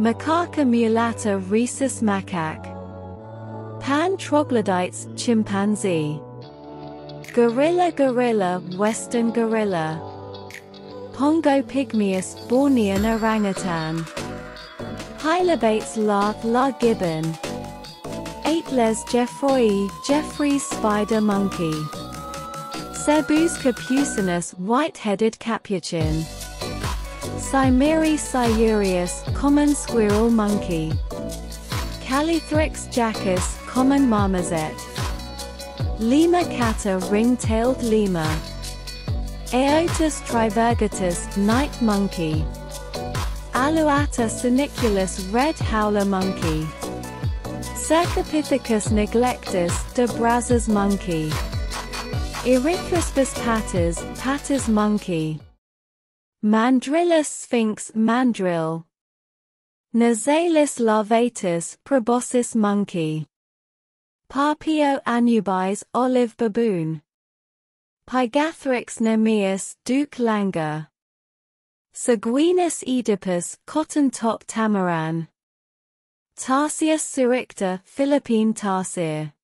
Macaca mulatta rhesus macaque. Pan troglodytes chimpanzee. Gorilla gorilla western gorilla. Pongo pygmaeus Bornean orangutan. Hylobates lar lar gibbon. Ateles geoffroyi Geoffroy's spider monkey. Cebus capucinus white-headed capuchin. Saimiri sciureus common squirrel monkey. Callithrix jacchus common marmoset. Lemur catta ring-tailed lemur. Aotus trivirgatus night monkey. Alouatta seniculus red howler monkey. Cercopithecus neglectus de Brazza's monkey. Erythrocebus patas, patas monkey. Mandrillus sphinx mandrill. Nasalis larvatus proboscis monkey. Papio anubis olive baboon. Pygathrix nemaeus douc langur. Saguinus oedipus cotton-top tamarin. Tarsius syrichta Philippine tarsier.